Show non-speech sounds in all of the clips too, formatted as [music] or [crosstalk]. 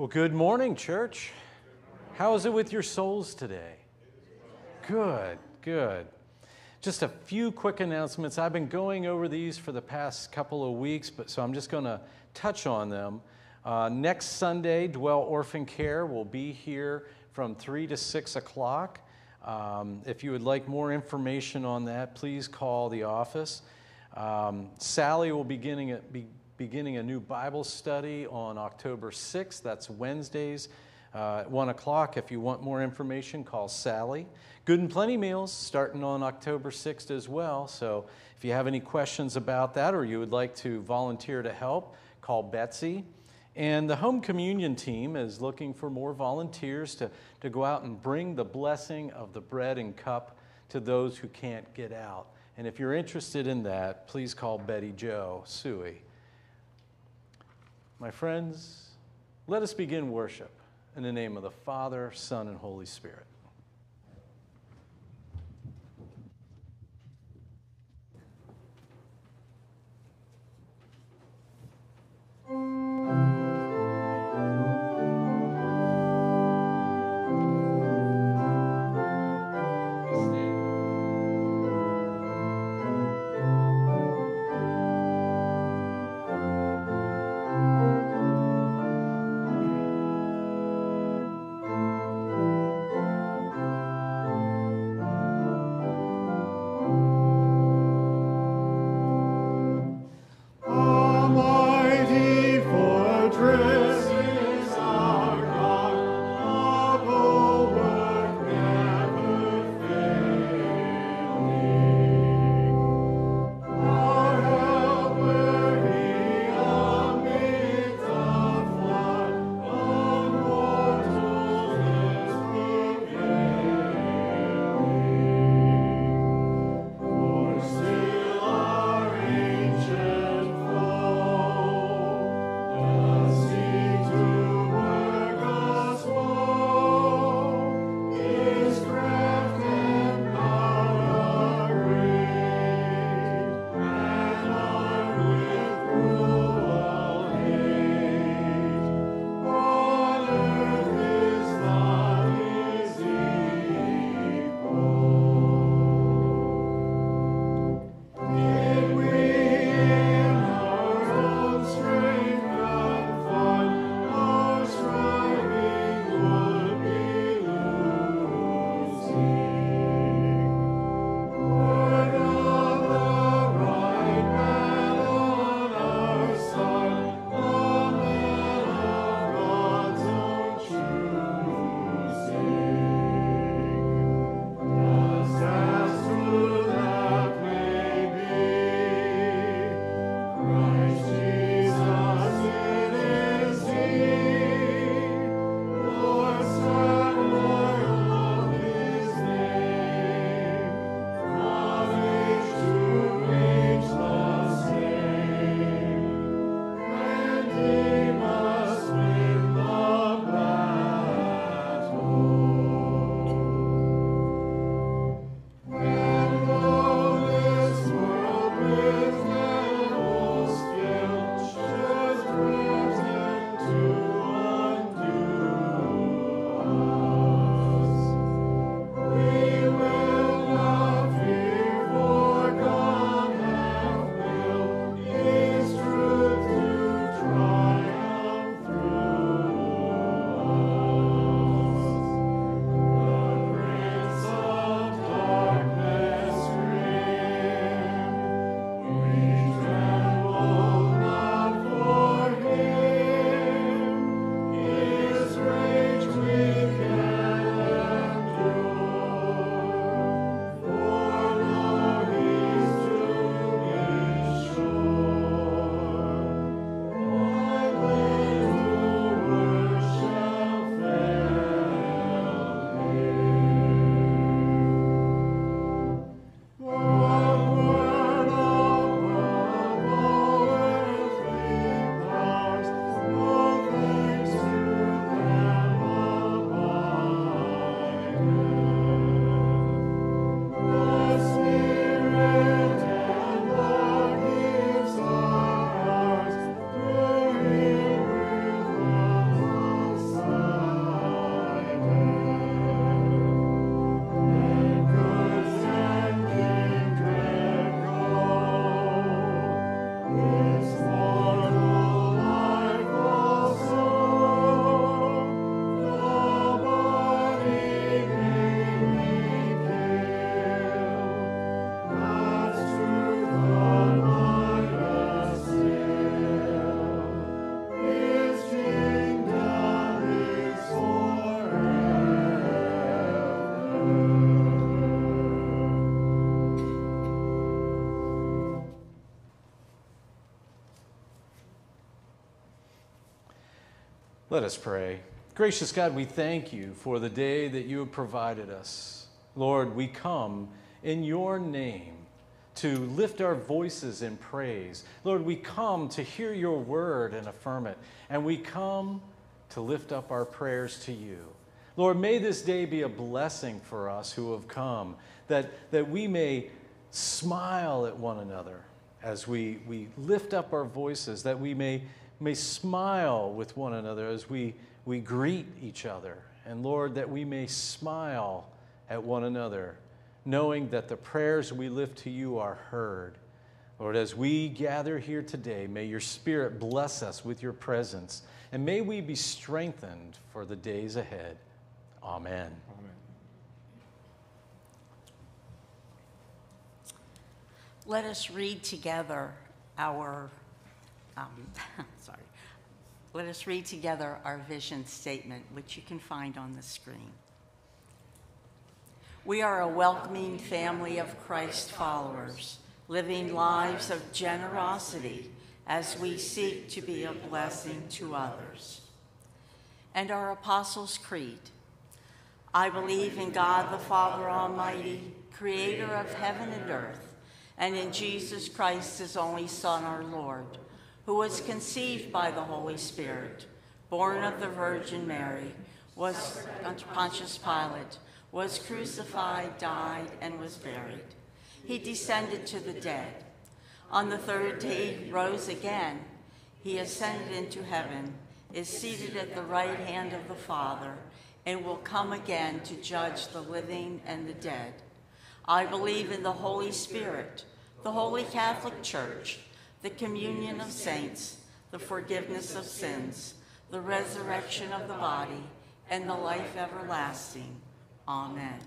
Well, good morning, church. How is it with your souls today? Good, good. Just a few quick announcements. I've been going over these for the past couple of weeks, but so I'm just going to touch on them. Uh, next Sunday, Dwell Orphan Care will be here from 3 to 6 o'clock. Um, if you would like more information on that, please call the office. Um, Sally will be getting, be beginning a new Bible study on October 6th. That's Wednesdays uh, at 1 o'clock. If you want more information, call Sally. Good and Plenty Meals starting on October 6th as well. So if you have any questions about that or you would like to volunteer to help, call Betsy. And the home communion team is looking for more volunteers to, to go out and bring the blessing of the bread and cup to those who can't get out. And if you're interested in that, please call Betty Joe Suey. My friends, let us begin worship in the name of the Father, Son, and Holy Spirit. Let us pray. Gracious God, we thank you for the day that you have provided us. Lord, we come in your name to lift our voices in praise. Lord, we come to hear your word and affirm it, and we come to lift up our prayers to you. Lord, may this day be a blessing for us who have come, that, that we may smile at one another as we, we lift up our voices, that we may may smile with one another as we, we greet each other. And Lord, that we may smile at one another, knowing that the prayers we lift to you are heard. Lord, as we gather here today, may your Spirit bless us with your presence, and may we be strengthened for the days ahead. Amen. Amen. Let us read together our um, [laughs] sorry. Let us read together our vision statement, which you can find on the screen. We are a welcoming family of Christ followers, living lives of generosity as we seek to be a blessing to others. And our Apostles' Creed I believe in God the Father Almighty, creator of heaven and earth, and in Jesus Christ, his only Son, our Lord who was conceived by the Holy Spirit, born of the Virgin Mary, was Pontius Pilate, was crucified, died, and was buried. He descended to the dead. On the third day, he rose again. He ascended into heaven, is seated at the right hand of the Father, and will come again to judge the living and the dead. I believe in the Holy Spirit, the Holy Catholic Church, the communion of saints, the forgiveness of sins, the resurrection of the body, and the life everlasting. Amen.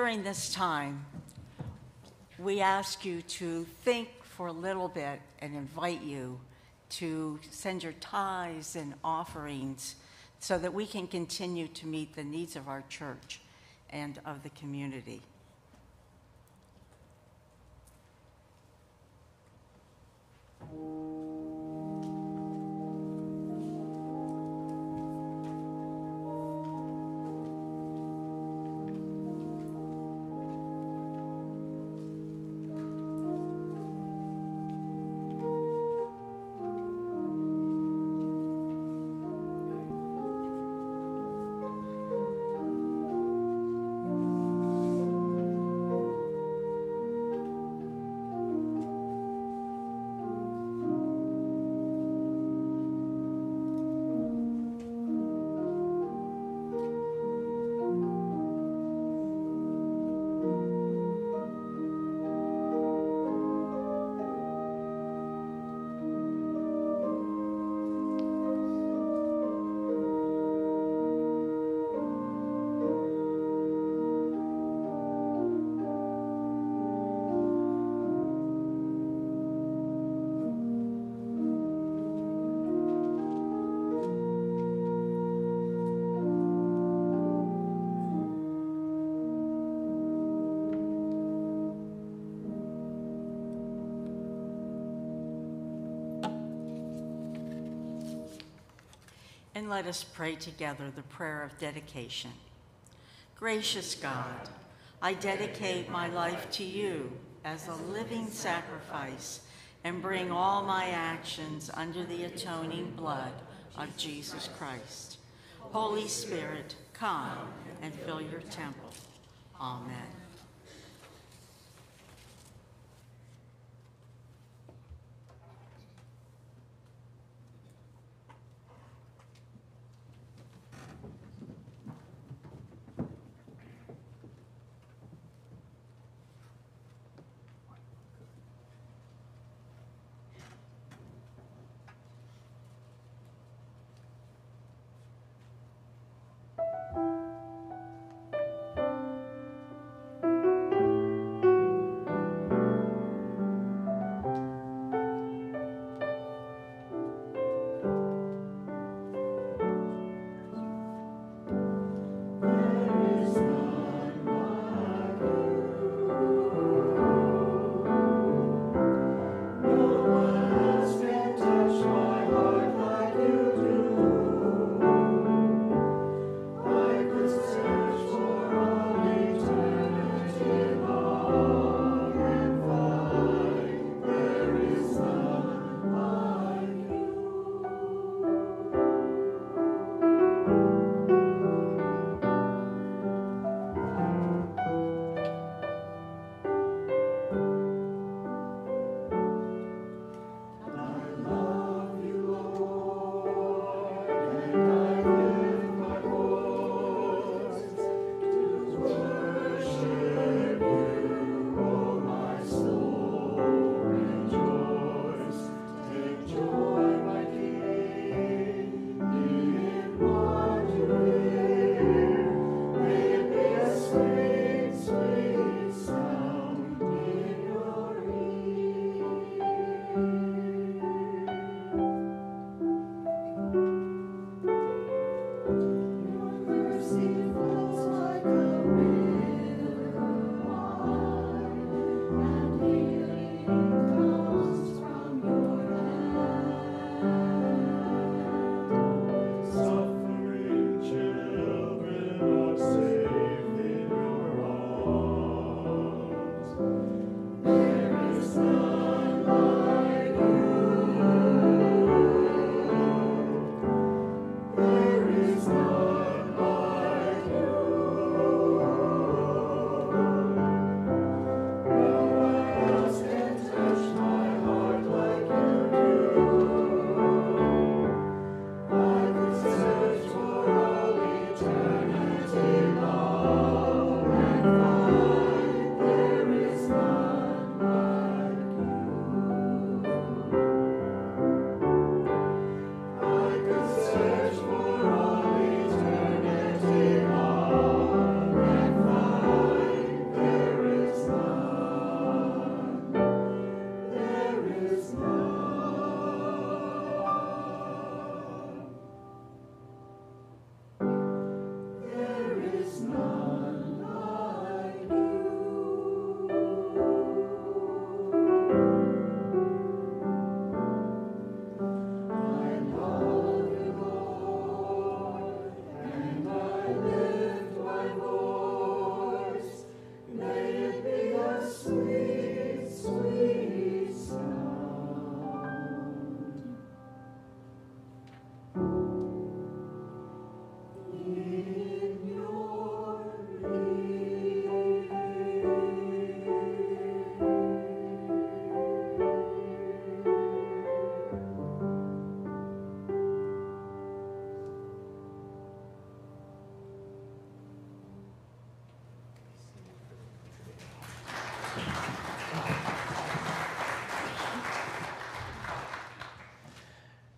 During this time, we ask you to think for a little bit and invite you to send your tithes and offerings so that we can continue to meet the needs of our church and of the community. Let us pray together the prayer of dedication. Gracious God, I dedicate my life to you as a living sacrifice and bring all my actions under the atoning blood of Jesus Christ. Holy Spirit, come and fill your temple. Amen.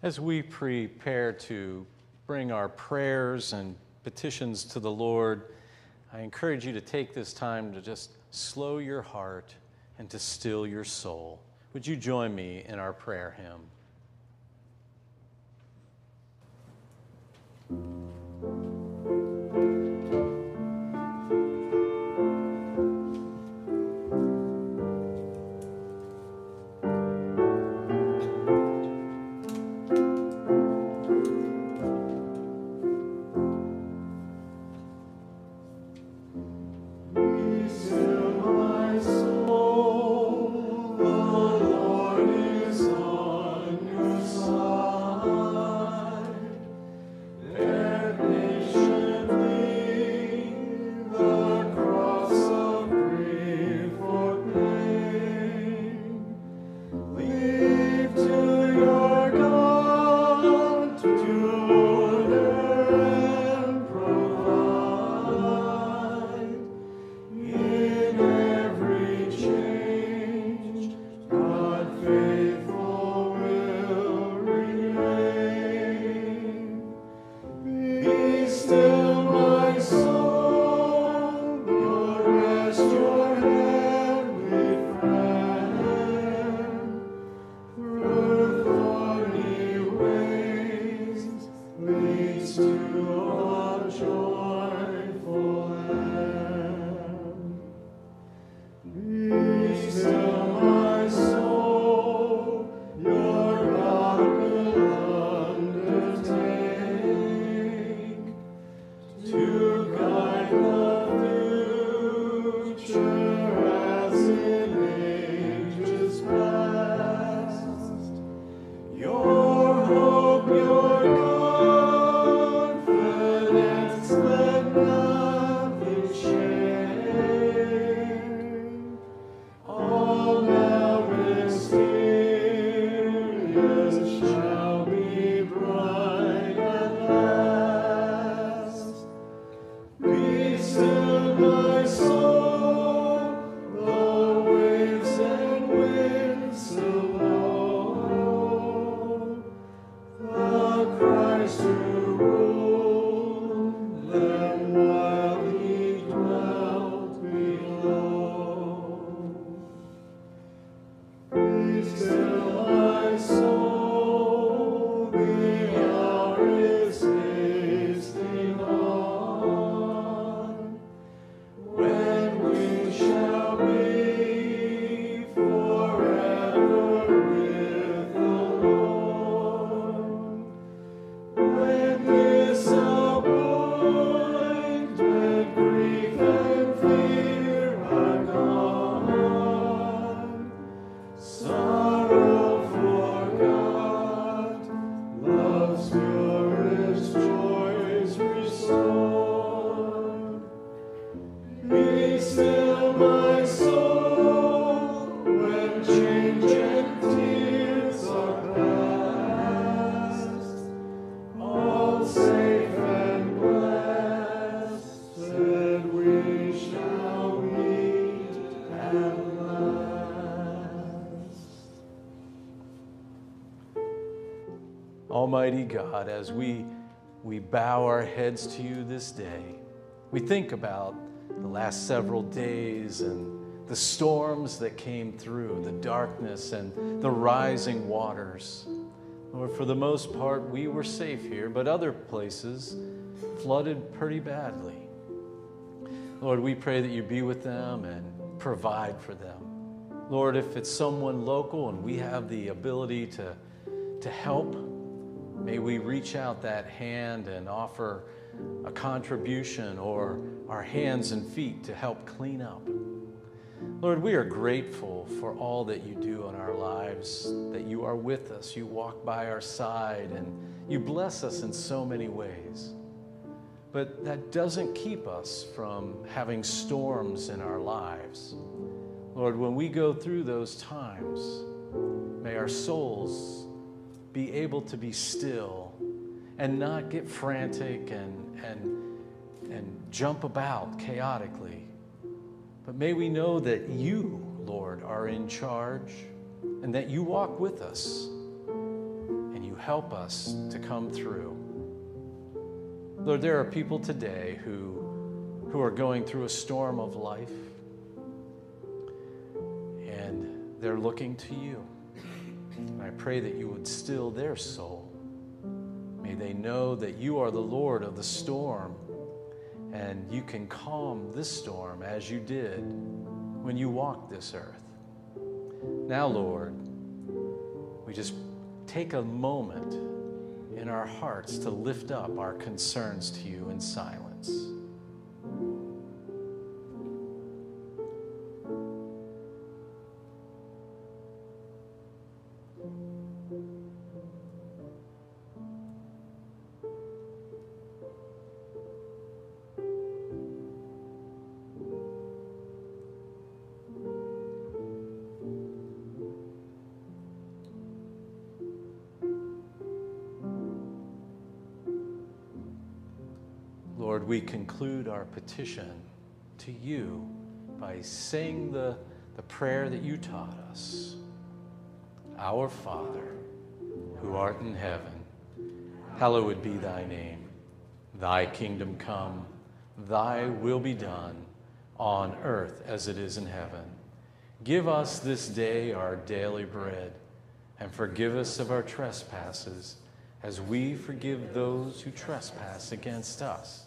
As we prepare to bring our prayers and petitions to the Lord, I encourage you to take this time to just slow your heart and to still your soul. Would you join me in our prayer hymn? As we, we bow our heads to you this day, we think about the last several days and the storms that came through, the darkness and the rising waters. Lord, for the most part, we were safe here, but other places flooded pretty badly. Lord, we pray that you be with them and provide for them. Lord, if it's someone local and we have the ability to, to help, May we reach out that hand and offer a contribution or our hands and feet to help clean up. Lord, we are grateful for all that you do in our lives, that you are with us, you walk by our side, and you bless us in so many ways. But that doesn't keep us from having storms in our lives. Lord, when we go through those times, may our souls be able to be still and not get frantic and, and, and jump about chaotically. But may we know that you, Lord, are in charge and that you walk with us and you help us to come through. Lord, there are people today who, who are going through a storm of life and they're looking to you. And I pray that you would still their soul. May they know that you are the Lord of the storm and you can calm this storm as you did when you walked this earth. Now, Lord, we just take a moment in our hearts to lift up our concerns to you in silence. Conclude our petition to you by saying the, the prayer that you taught us Our Father, who art in heaven, hallowed be thy name. Thy kingdom come, thy will be done on earth as it is in heaven. Give us this day our daily bread, and forgive us of our trespasses as we forgive those who trespass against us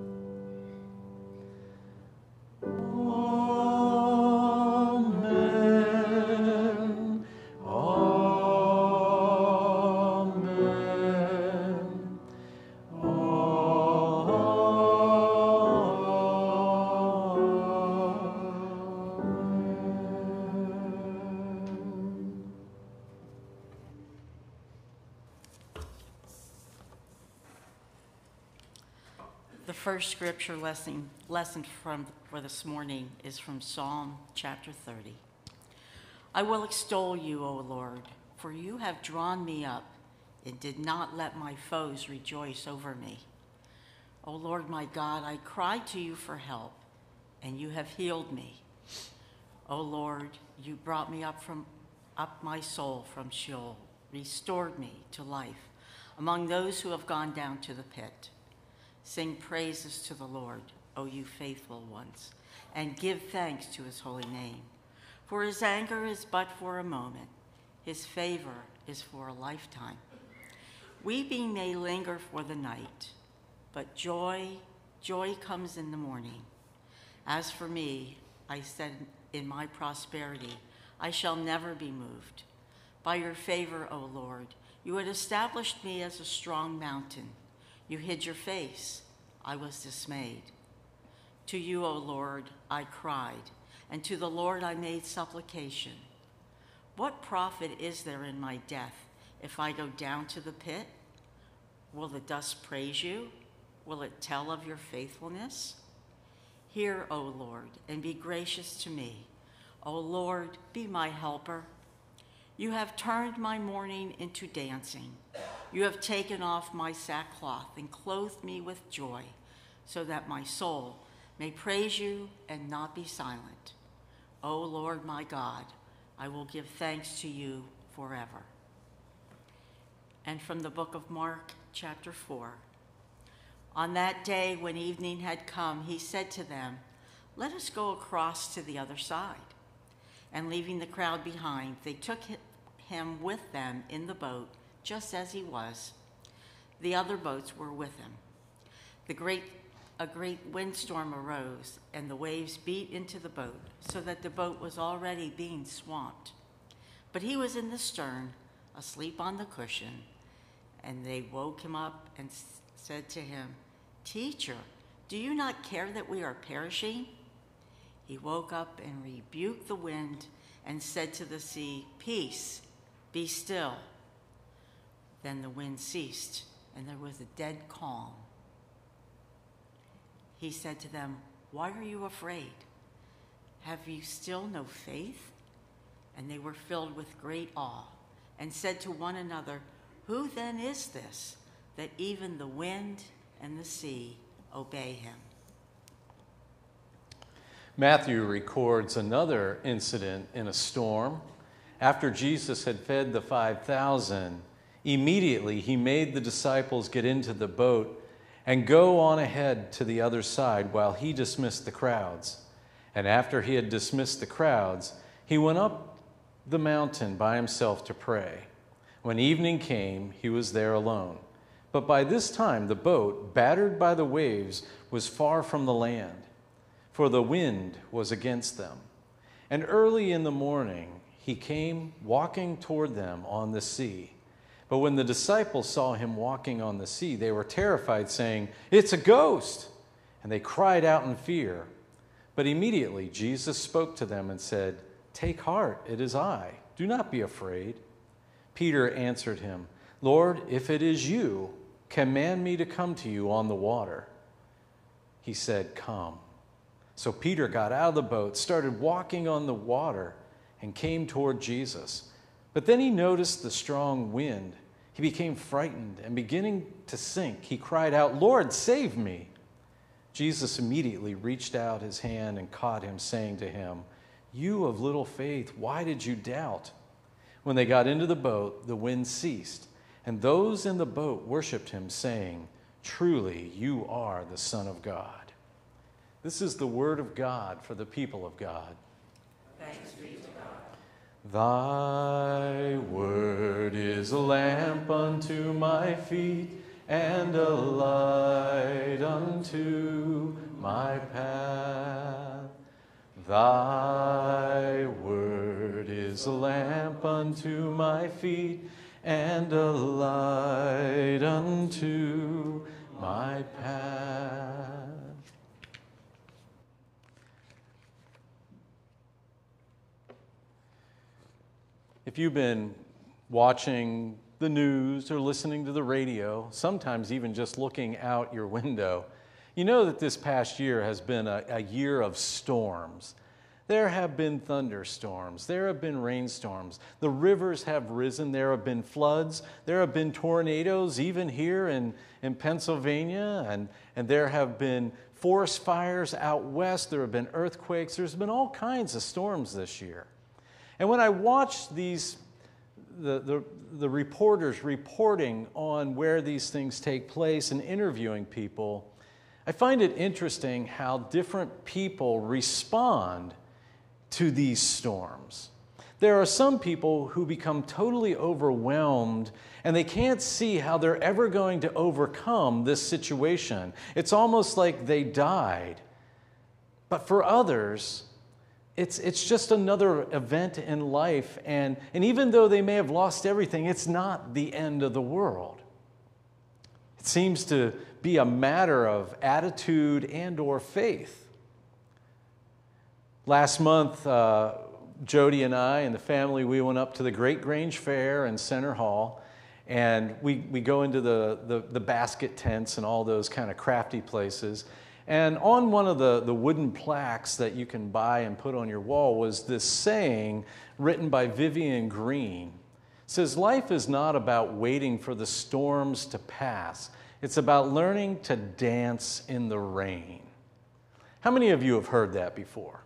First scripture lesson, lesson from, for this morning is from Psalm chapter 30. I will extol you, O Lord, for you have drawn me up and did not let my foes rejoice over me. O Lord my God, I cried to you for help, and you have healed me. O Lord, you brought me up from up my soul from Sheol, restored me to life among those who have gone down to the pit. Sing praises to the Lord, O you faithful ones, and give thanks to his holy name. For his anger is but for a moment, his favor is for a lifetime. Weeping may linger for the night, but joy, joy comes in the morning. As for me, I said in my prosperity, I shall never be moved. By your favor, O Lord, you had established me as a strong mountain. You hid your face. I was dismayed. To you, O Lord, I cried, and to the Lord I made supplication. What profit is there in my death if I go down to the pit? Will the dust praise you? Will it tell of your faithfulness? Hear, O Lord, and be gracious to me. O Lord, be my helper. You have turned my mourning into dancing. You have taken off my sackcloth and clothed me with joy, so that my soul may praise you and not be silent. O Lord my God, I will give thanks to you forever. And from the book of Mark, chapter 4. On that day, when evening had come, he said to them, Let us go across to the other side. And leaving the crowd behind, they took him with them in the boat, just as he was. The other boats were with him. The great, a great windstorm arose, and the waves beat into the boat, so that the boat was already being swamped. But he was in the stern, asleep on the cushion. And they woke him up and said to him, Teacher, do you not care that we are perishing? He woke up and rebuked the wind and said to the sea, Peace, be still. Then the wind ceased, and there was a dead calm. He said to them, Why are you afraid? Have you still no faith? And they were filled with great awe and said to one another, who then is this that even the wind and the sea obey him? Matthew records another incident in a storm. After Jesus had fed the 5,000, immediately he made the disciples get into the boat and go on ahead to the other side while he dismissed the crowds. And after he had dismissed the crowds, he went up the mountain by himself to pray. When evening came, he was there alone. But by this time, the boat, battered by the waves, was far from the land, for the wind was against them. And early in the morning, he came walking toward them on the sea. But when the disciples saw him walking on the sea, they were terrified, saying, It's a ghost! And they cried out in fear. But immediately Jesus spoke to them and said, Take heart, it is I. Do not be afraid. Peter answered him, Lord, if it is you, command me to come to you on the water. He said, Come. So Peter got out of the boat, started walking on the water, and came toward Jesus. But then he noticed the strong wind. He became frightened and beginning to sink, he cried out, Lord, save me. Jesus immediately reached out his hand and caught him, saying to him, You of little faith, why did you doubt? When they got into the boat, the wind ceased, and those in the boat worshiped him, saying, Truly, you are the Son of God. This is the word of God for the people of God. Thanks be to. Thy word is a lamp unto my feet and a light unto my path. Thy word is a lamp unto my feet and a light unto my path. If you've been watching the news or listening to the radio, sometimes even just looking out your window, you know that this past year has been a, a, year of storms. There have been thunderstorms, there have been rainstorms, the rivers have risen, there have been floods, there have been tornadoes, even here in, in Pennsylvania, and, and there have been forest fires out west, there have been earthquakes, there's been all kinds of storms this year. And when I watch these the, the, the reporters reporting on where these things take place and interviewing people, I find it interesting how different people respond to these storms. There are some people who become totally overwhelmed and they can't see how they're ever going to overcome this situation. It's almost like they died. But for others, it's, it's just another event in life. And, and even though they may have lost everything, it's not the end of the world. It seems to be a matter of attitude and or faith. Last month, uh, Jody and I and the family, we went up to the Great Grange Fair in Centre Hall. And we, we go into the, the, the basket tents and all those kind of crafty places. And on one of the, the wooden plaques that you can buy and put on your wall was this saying written by Vivian Green. It says, Life is not about waiting for the storms to pass, it's about learning to dance in the rain. How many of you have heard that before?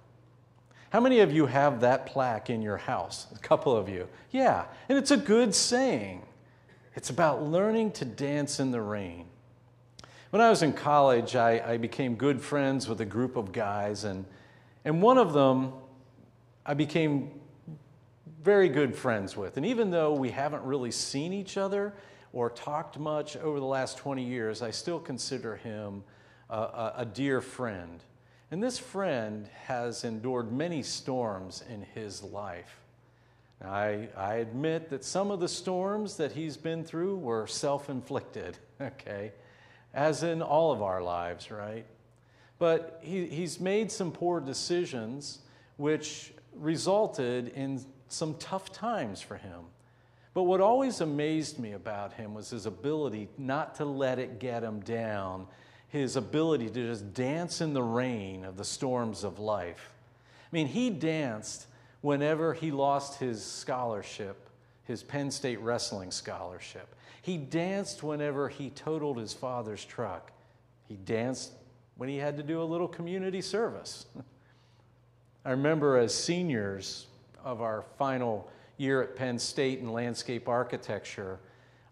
How many of you have that plaque in your house? A couple of you. Yeah, and it's a good saying. It's about learning to dance in the rain. When I was in college, I, I, became good friends with a group of guys, and, and one of them I became very good friends with. And even though we haven't really seen each other or talked much over the last 20 years, I still consider him a, a, a dear friend. And this friend has endured many storms in his life. Now, I, I admit that some of the storms that he's been through were self inflicted, [laughs] okay? As in all of our lives, right? But he, he's made some poor decisions which resulted in some tough times for him. But what always amazed me about him was his ability not to let it get him down, his ability to just dance in the rain of the storms of life. I mean, he danced whenever he lost his scholarship, his Penn State wrestling scholarship. He danced whenever he totaled his father's truck. He danced when he had to do a little community service. [laughs] I remember as seniors of our final year at Penn State in landscape architecture,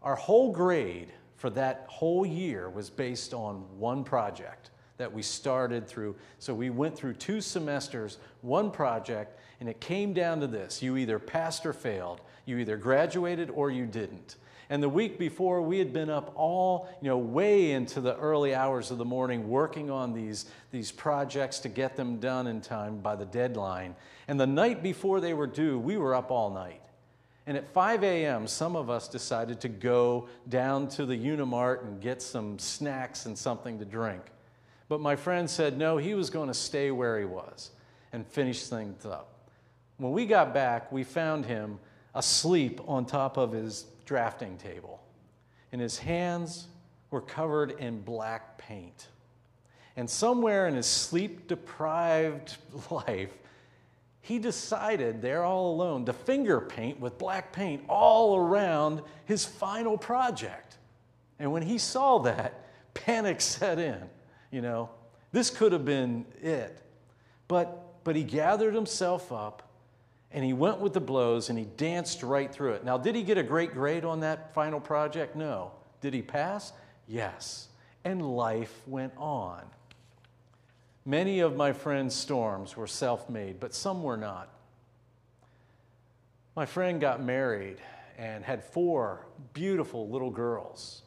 our whole grade for that whole year was based on one project that we started through. So we went through two semesters, one project, and it came down to this you either passed or failed. You either graduated or you didn't. And the week before, we had been up all, you know, way into the early hours of the morning working on these, these projects to get them done in time by the deadline. And the night before they were due, we were up all night. And at 5 a.m., some of us decided to go down to the Unimart and get some snacks and something to drink. But my friend said no, he was going to stay where he was and finish things up. When we got back, we found him asleep on top of his drafting table, and his hands were covered in black paint. And somewhere in his sleep deprived [laughs] life, he decided there all alone to finger paint with black paint all around his final project. And when he saw that, [laughs] panic set in. You know, this could have been it. But, but he gathered himself up and he went with the blows and he danced right through it. Now, did he get a great grade on that final project? No. Did he pass? Yes. And life went on. Many of my friend's storms were self made, but some were not. My friend got married and had four beautiful little girls.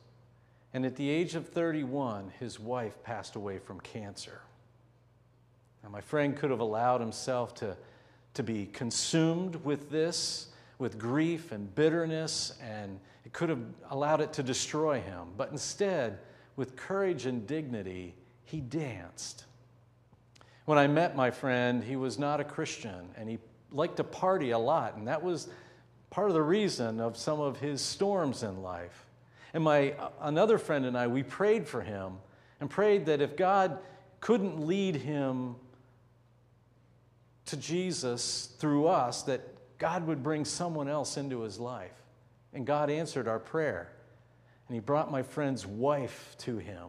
And at the age of 31, his wife passed away from cancer. Now, my friend could have allowed himself to to be consumed with this, with grief and bitterness, and it could have allowed it to destroy him. But instead, with courage and dignity, he danced. When I met my friend, he was not a Christian and he liked to party a lot, and that was part of the reason of some of his storms in life. And my uh, another friend and I, we prayed for him and prayed that if God couldn't lead him to Jesus through us that God would bring someone else into his life. And God answered our prayer. And he brought my friend's wife to him.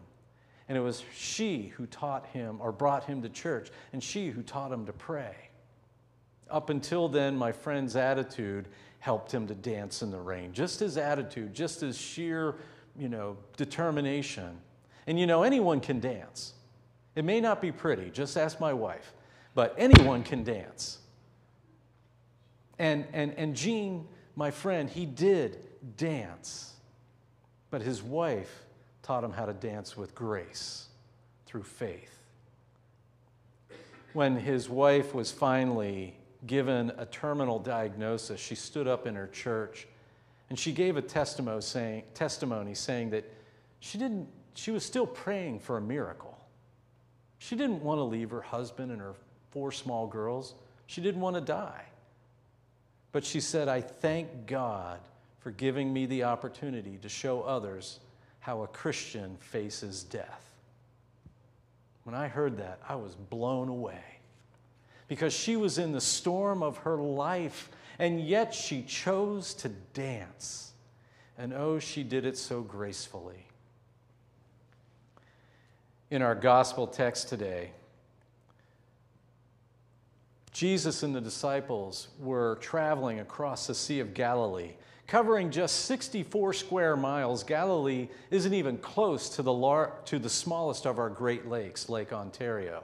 And it was she who taught him or brought him to church, and she who taught him to pray. Up until then, my friend's attitude helped him to dance in the rain. Just his attitude, just his sheer, you know, determination. And you know, anyone can dance. It may not be pretty, just ask my wife, but anyone can dance. And, and, and Gene, my friend, he did dance, but his wife taught him how to dance with grace through faith. When his wife was finally given a terminal diagnosis, she stood up in her church and she gave a testimony saying, testimony saying that she, didn't, she was still praying for a miracle. She didn't want to leave her husband and her four small girls. She didn't want to die. But she said, I thank God for giving me the opportunity to show others how a Christian faces death. When I heard that, I was blown away because she was in the storm of her life, and yet she chose to dance. And oh, she did it so gracefully. In our gospel text today, Jesus and the disciples were traveling across the Sea of Galilee. Covering just 64 square miles, Galilee isn't even close to the, lar- to the smallest of our Great Lakes, Lake Ontario.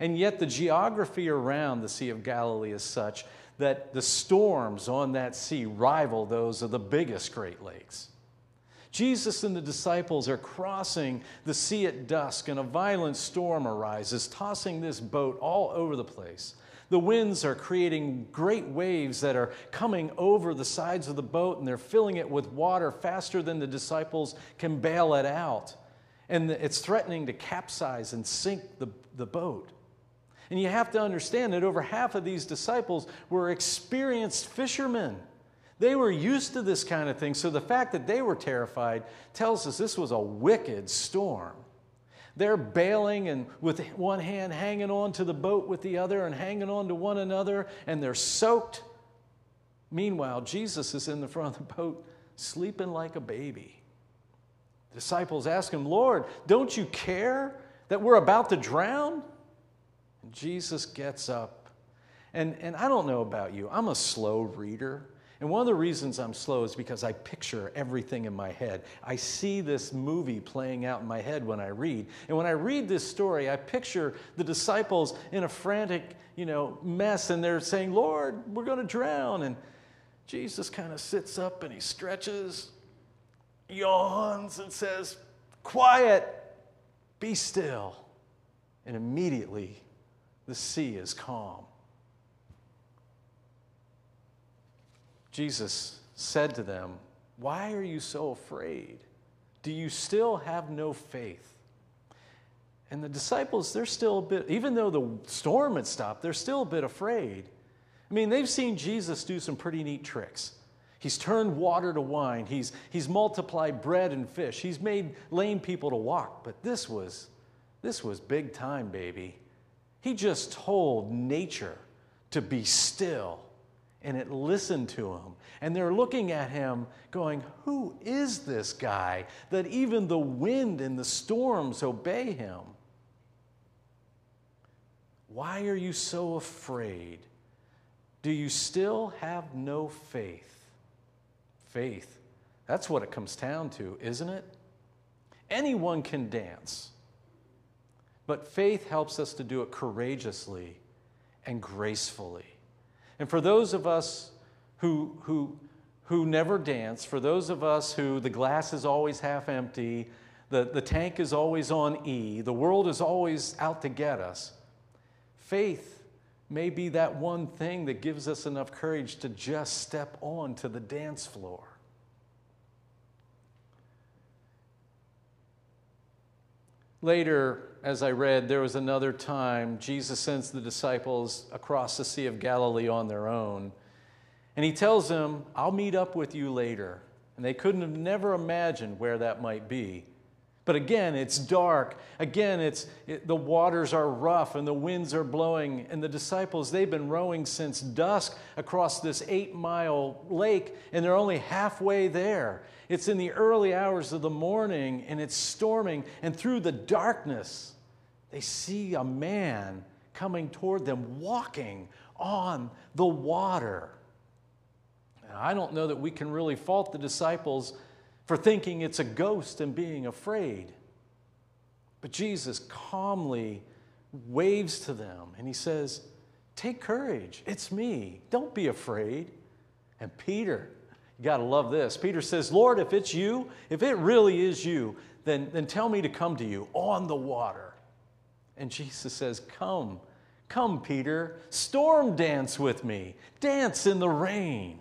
And yet, the geography around the Sea of Galilee is such that the storms on that sea rival those of the biggest Great Lakes. Jesus and the disciples are crossing the sea at dusk, and a violent storm arises, tossing this boat all over the place. The winds are creating great waves that are coming over the sides of the boat, and they're filling it with water faster than the disciples can bail it out. And it's threatening to capsize and sink the, the boat. And you have to understand that over half of these disciples were experienced fishermen. They were used to this kind of thing. So the fact that they were terrified tells us this was a wicked storm. They're bailing and with one hand hanging on to the boat with the other and hanging on to one another, and they're soaked. Meanwhile, Jesus is in the front of the boat sleeping like a baby. The disciples ask him, Lord, don't you care that we're about to drown? And Jesus gets up. And, and I don't know about you, I'm a slow reader. And one of the reasons I'm slow is because I picture everything in my head. I see this movie playing out in my head when I read. And when I read this story, I picture the disciples in a frantic, you know, mess and they're saying, "Lord, we're going to drown." And Jesus kind of sits up and he stretches, yawns and says, "Quiet. Be still." And immediately the sea is calm. Jesus said to them, Why are you so afraid? Do you still have no faith? And the disciples, they're still a bit, even though the storm had stopped, they're still a bit afraid. I mean, they've seen Jesus do some pretty neat tricks. He's turned water to wine, he's, he's multiplied bread and fish, he's made lame people to walk, but this was, this was big time, baby. He just told nature to be still, and it listened to him. And they're looking at him going, Who is this guy that even the wind and the storms obey him? Why are you so afraid? Do you still have no faith? Faith. That's what it comes down to, isn't it? Anyone can dance. But faith helps us to do it courageously and gracefully. And for those of us who, who, who never dance, for those of us who the glass is always half empty, the, the tank is always on E, the world is always out to get us, faith may be that one thing that gives us enough courage to just step on to the dance floor. Later, as I read, there was another time Jesus sends the disciples across the Sea of Galilee on their own. And he tells them, I'll meet up with you later. And they couldn't have never imagined where that might be. But again, it's dark. Again, it's, it, the waters are rough and the winds are blowing. And the disciples, they've been rowing since dusk across this eight mile lake, and they're only halfway there. It's in the early hours of the morning, and it's storming. And through the darkness, they see a man coming toward them, walking on the water. I don't know that we can really fault the disciples for thinking it's a ghost and being afraid. But Jesus calmly waves to them and he says, Take courage. It's me. Don't be afraid. And Peter, you got to love this. Peter says, Lord, if it's you, if it really is you, then, then tell me to come to you on the water. And Jesus says, Come, come, Peter, storm dance with me, dance in the rain.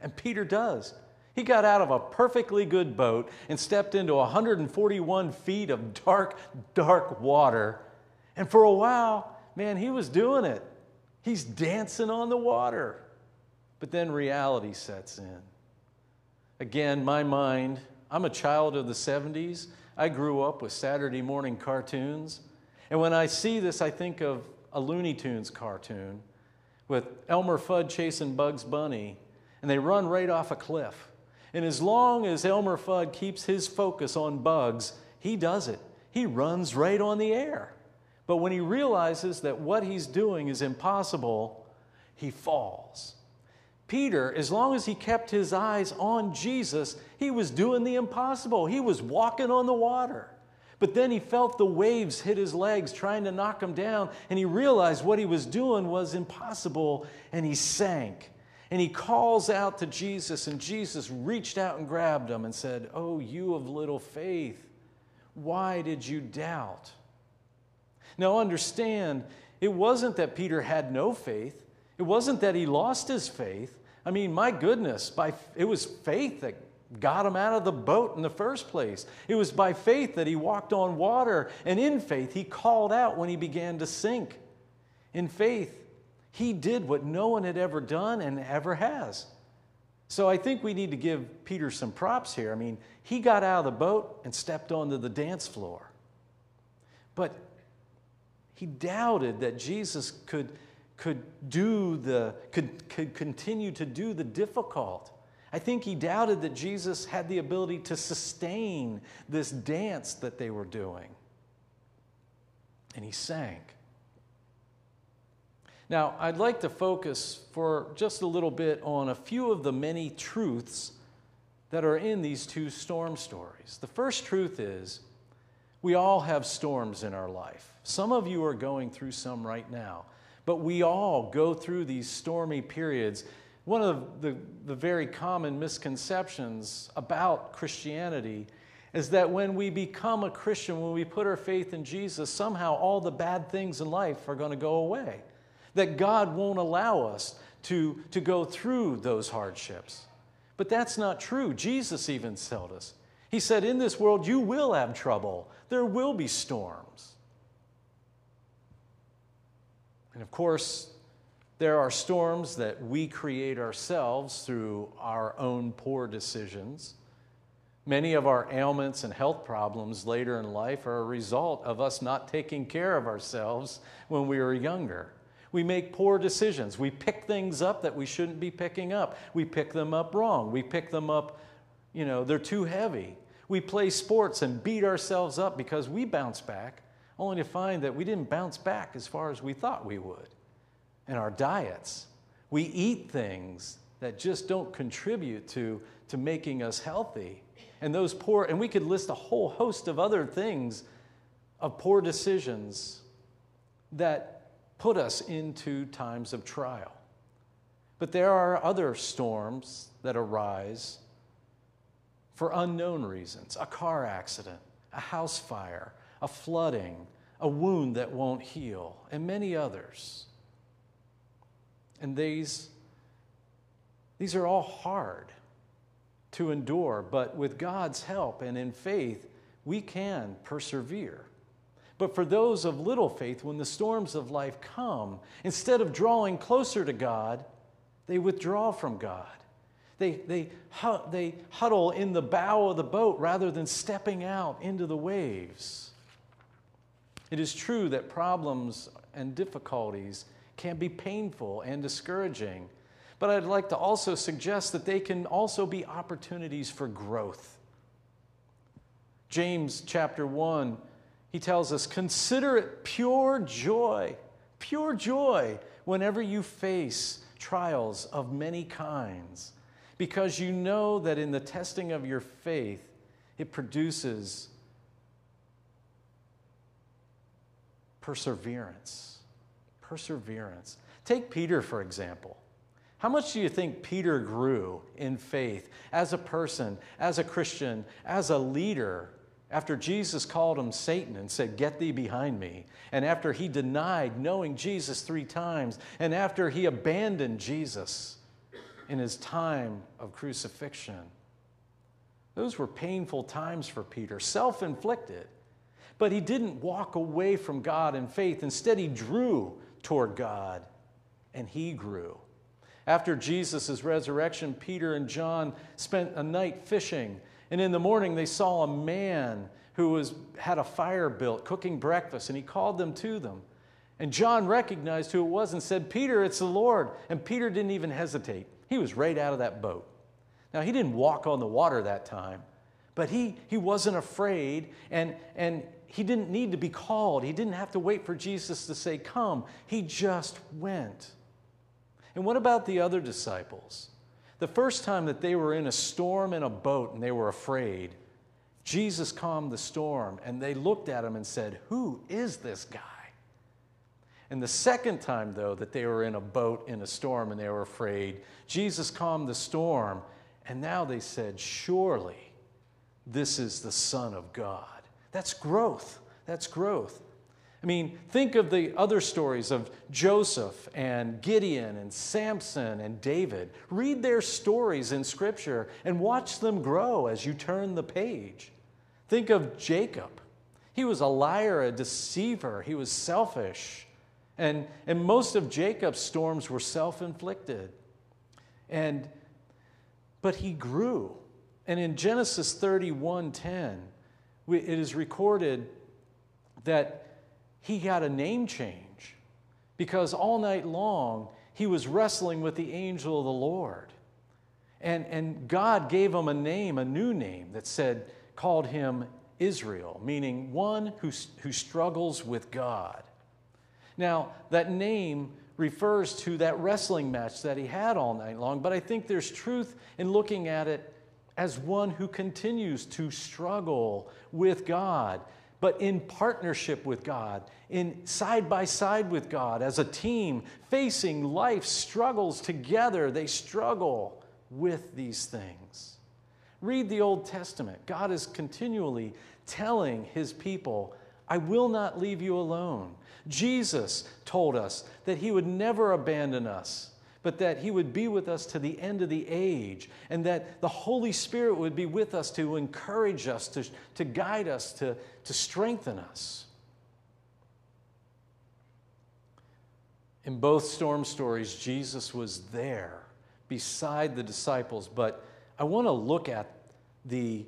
And Peter does. He got out of a perfectly good boat and stepped into 141 feet of dark, dark water. And for a while, man, he was doing it. He's dancing on the water. But then reality sets in. Again, my mind, I'm a child of the 70s. I grew up with Saturday morning cartoons. And when I see this, I think of a Looney Tunes cartoon with Elmer Fudd chasing Bugs Bunny, and they run right off a cliff. And as long as Elmer Fudd keeps his focus on Bugs, he does it. He runs right on the air. But when he realizes that what he's doing is impossible, he falls. Peter, as long as he kept his eyes on Jesus, he was doing the impossible. He was walking on the water. But then he felt the waves hit his legs, trying to knock him down, and he realized what he was doing was impossible, and he sank. And he calls out to Jesus, and Jesus reached out and grabbed him and said, Oh, you of little faith, why did you doubt? Now, understand, it wasn't that Peter had no faith. It wasn't that he lost his faith. I mean, my goodness, by, it was faith that got him out of the boat in the first place. It was by faith that he walked on water, and in faith, he called out when he began to sink. In faith, he did what no one had ever done and ever has. So I think we need to give Peter some props here. I mean, he got out of the boat and stepped onto the dance floor. But he doubted that Jesus could, could do the, could, could continue to do the difficult. I think he doubted that Jesus had the ability to sustain this dance that they were doing. And he sank. Now, I'd like to focus for just a little bit on a few of the many truths that are in these two storm stories. The first truth is we all have storms in our life. Some of you are going through some right now, but we all go through these stormy periods. One of the, the very common misconceptions about Christianity is that when we become a Christian, when we put our faith in Jesus, somehow all the bad things in life are going to go away. That God won't allow us to, to go through those hardships. But that's not true. Jesus even told us. He said, In this world, you will have trouble, there will be storms. And of course, there are storms that we create ourselves through our own poor decisions. Many of our ailments and health problems later in life are a result of us not taking care of ourselves when we were younger. We make poor decisions. We pick things up that we shouldn't be picking up. We pick them up wrong. We pick them up, you know, they're too heavy. We play sports and beat ourselves up because we bounce back, only to find that we didn't bounce back as far as we thought we would. And our diets, we eat things that just don't contribute to, to making us healthy. And those poor, and we could list a whole host of other things of poor decisions that put us into times of trial. But there are other storms that arise for unknown reasons a car accident, a house fire, a flooding, a wound that won't heal, and many others. And these, these are all hard to endure, but with God's help and in faith, we can persevere. But for those of little faith, when the storms of life come, instead of drawing closer to God, they withdraw from God. They, they, they huddle in the bow of the boat rather than stepping out into the waves. It is true that problems and difficulties can be painful and discouraging, but I'd like to also suggest that they can also be opportunities for growth. James chapter 1, he tells us, Consider it pure joy, pure joy, whenever you face trials of many kinds because you know that in the testing of your faith, it produces perseverance. Perseverance. Take Peter, for example. How much do you think Peter grew in faith as a person, as a Christian, as a leader after Jesus called him Satan and said, Get thee behind me? And after he denied knowing Jesus three times, and after he abandoned Jesus in his time of crucifixion. Those were painful times for Peter, self inflicted. But he didn't walk away from God in faith. Instead, he drew toward God and he grew. After Jesus' resurrection, Peter and John spent a night fishing. And in the morning, they saw a man who was, had a fire built, cooking breakfast, and he called them to them. And John recognized who it was and said, Peter, it's the Lord. And Peter didn't even hesitate. He was right out of that boat. Now, he didn't walk on the water that time, but he, he wasn't afraid and, and he didn't need to be called. He didn't have to wait for Jesus to say, Come. He just went. And what about the other disciples? The first time that they were in a storm in a boat and they were afraid, Jesus calmed the storm and they looked at him and said, Who is this guy? And the second time, though, that they were in a boat in a storm and they were afraid, Jesus calmed the storm and now they said, Surely this is the Son of God. That's growth. That's growth. I mean, think of the other stories of Joseph and Gideon and Samson and David. Read their stories in Scripture and watch them grow as you turn the page. Think of Jacob. He was a liar, a deceiver, he was selfish. And, and most of Jacob's storms were self inflicted. And, but he grew. And in Genesis 31 10, it is recorded that he got a name change because all night long he was wrestling with the angel of the Lord. And, and God gave him a name, a new name that said, called him Israel, meaning one who, who struggles with God. Now, that name refers to that wrestling match that he had all night long, but I think there's truth in looking at it as one who continues to struggle with God, but in partnership with God, in side by side with God, as a team, facing life struggles together. They struggle with these things. Read the Old Testament. God is continually telling his people, I will not leave you alone. Jesus told us that he would never abandon us but that He would be with us to the end of the age, and that the Holy Spirit would be with us to encourage us, to, to guide us, to, to strengthen us. In both storm stories, Jesus was there beside the disciples, but I want to look at the,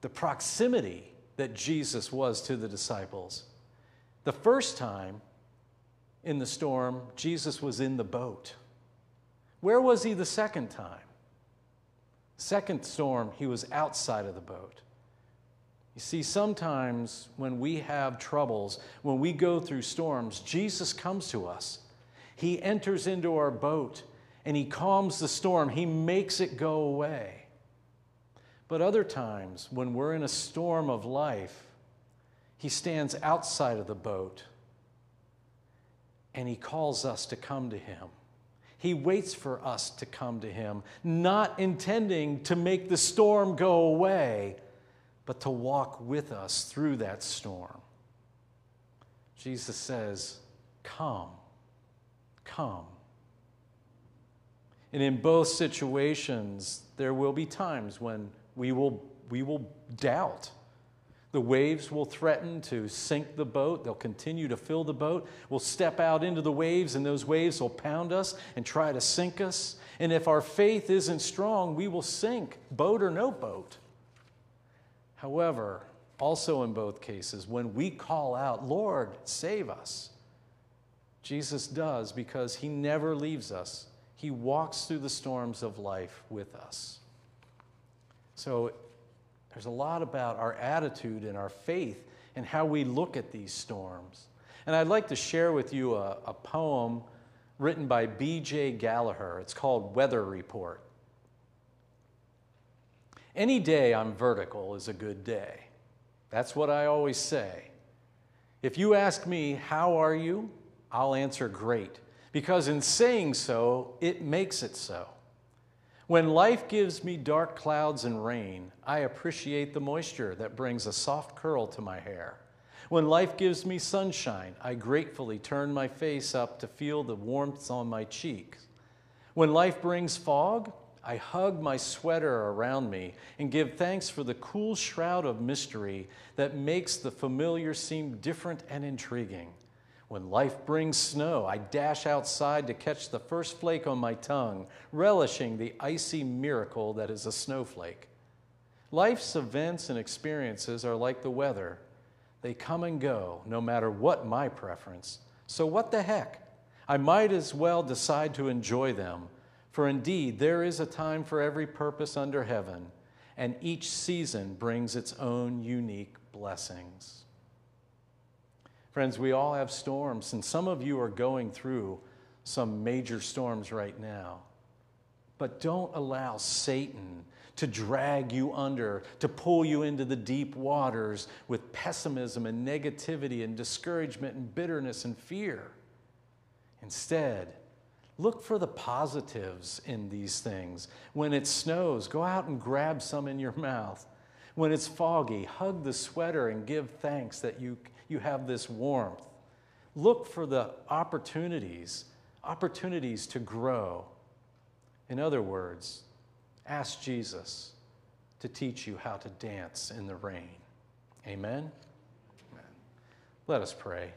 the proximity that Jesus was to the disciples. The first time in the storm, Jesus was in the boat. Where was he the second time? Second storm, he was outside of the boat. You see, sometimes when we have troubles, when we go through storms, Jesus comes to us. He enters into our boat and he calms the storm, he makes it go away. But other times, when we're in a storm of life, he stands outside of the boat and he calls us to come to him. He waits for us to come to Him, not intending to make the storm go away, but to walk with us through that storm. Jesus says, Come, come. And in both situations, there will be times when we will, we will doubt the waves will threaten to sink the boat. They'll continue to fill the boat. We'll step out into the waves, and those waves will pound us and try to sink us. And if our faith isn't strong, we will sink, boat or no boat. However, also in both cases, when we call out, Lord, save us, Jesus does because he never leaves us. He walks through the storms of life with us. So there's a lot about our attitude and our faith and how we look at these storms. And I'd like to share with you a, a poem written by B.J. Gallagher. It's called Weather Report. Any day I'm vertical is a good day. That's what I always say. If you ask me, How are you? I'll answer great, because in saying so, it makes it so. When life gives me dark clouds and rain, I appreciate the moisture that brings a soft curl to my hair. When life gives me sunshine, I gratefully turn my face up to feel the warmth on my cheeks. When life brings fog, I hug my sweater around me and give thanks for the cool shroud of mystery that makes the familiar seem different and intriguing. When life brings snow, I dash outside to catch the first flake on my tongue, relishing the icy miracle that is a snowflake. Life's events and experiences are like the weather. They come and go, no matter what my preference. So, what the heck? I might as well decide to enjoy them, for indeed there is a time for every purpose under heaven, and each season brings its own unique blessings. Friends, we all have storms, and some of you are going through some major storms right now. But don't allow Satan to drag you under, to pull you into the deep waters with pessimism and negativity and discouragement and bitterness and fear. Instead, look for the positives in these things. When it snows, go out and grab some in your [laughs] mouth. When it's foggy, hug the sweater and give thanks that you you have this warmth. Look for the opportunities, opportunities to grow. In other words, ask Jesus to teach you how to dance in the rain. Amen? Amen. Let us pray.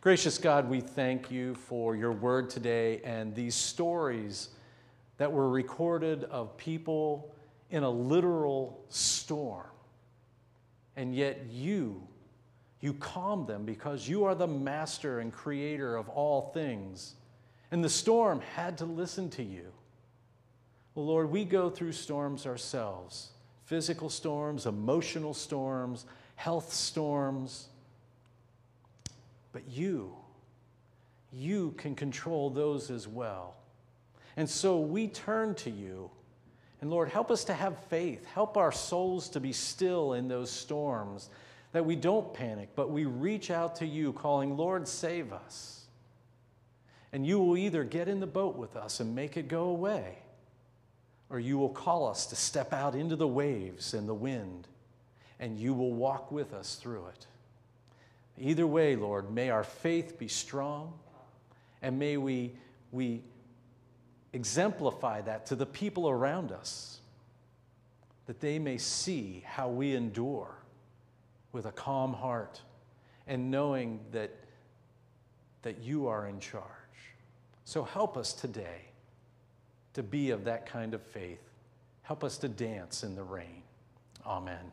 Gracious God, we thank you for your word today and these stories that were recorded of people in a literal storm. And yet you you calm them because you are the master and creator of all things. And the storm had to listen to you. Well, Lord, we go through storms ourselves physical storms, emotional storms, health storms. But you, you can control those as well. And so we turn to you. And Lord, help us to have faith. Help our souls to be still in those storms that we don't panic, but we reach out to you, calling, Lord, save us. And you will either get in the boat with us and make it go away, or you will call us to step out into the waves and the wind, and you will walk with us through it. Either way, Lord, may our faith be strong, and may we, we exemplify that to the people around us, that they may see how we endure with a calm heart and knowing that, that you are in charge. So help us today to be of that kind of faith. Help us to dance in the rain. Amen.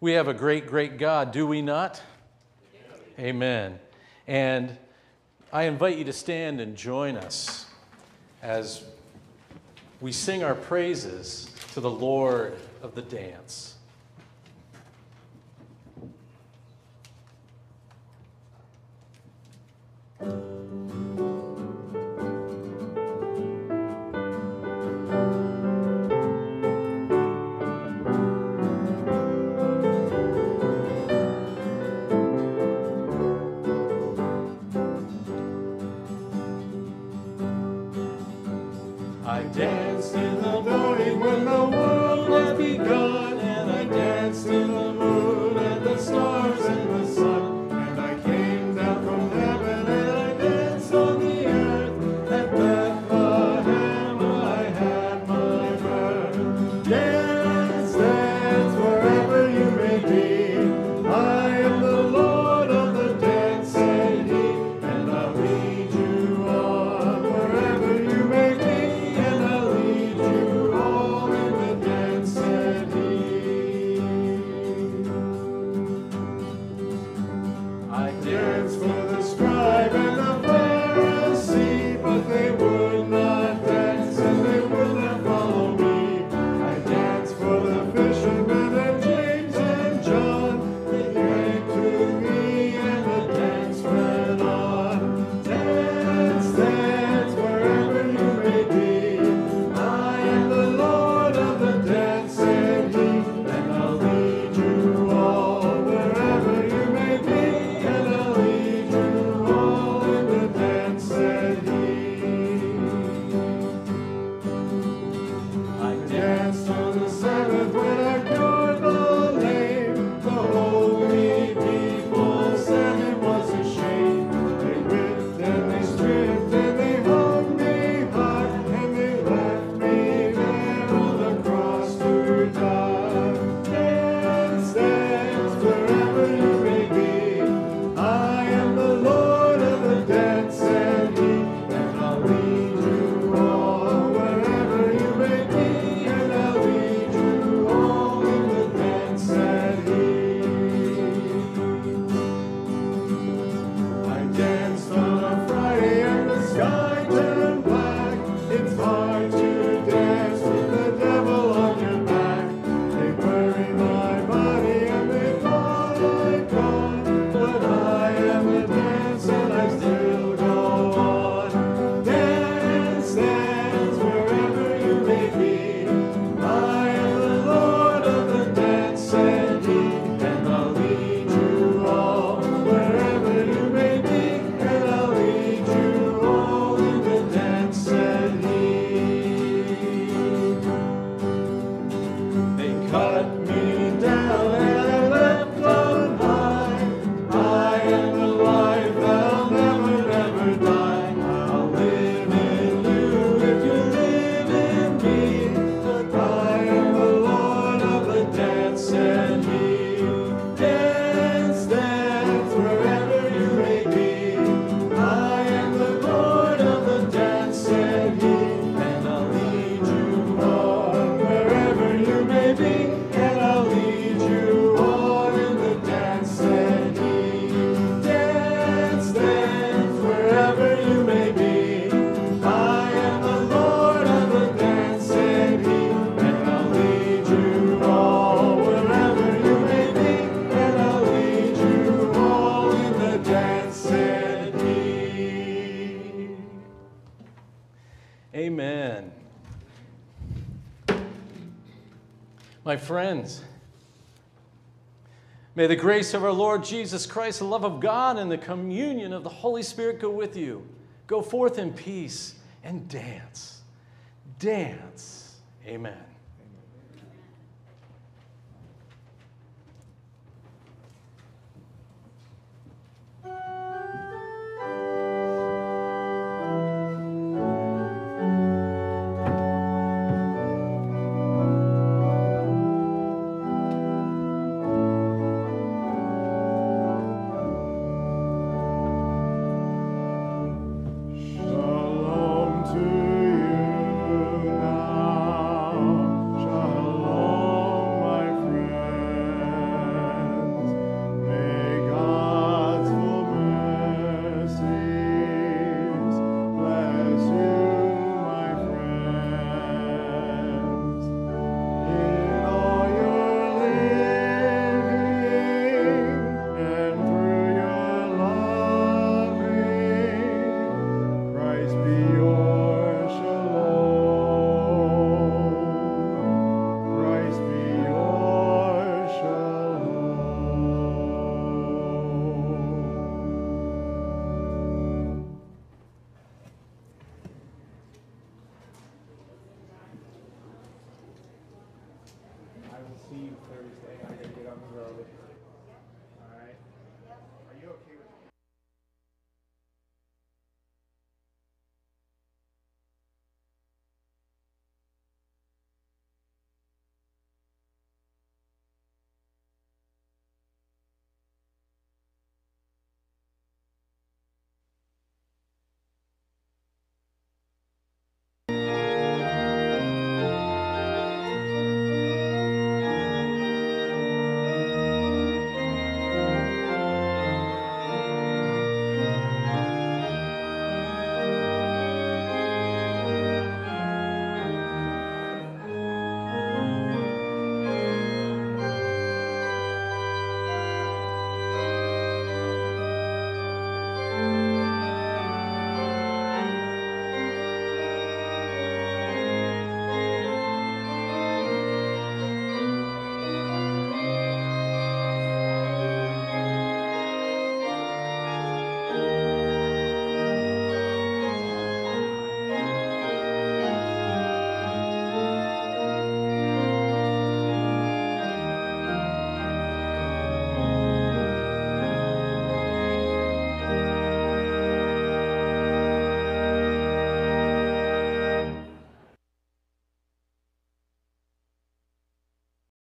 We have a great, great God, do we not? Amen. And I invite you to stand and join us as we sing our praises to the Lord of the dance. May the grace of our Lord Jesus Christ, the love of God, and the communion of the Holy Spirit go with you. Go forth in peace and dance. Dance. Amen.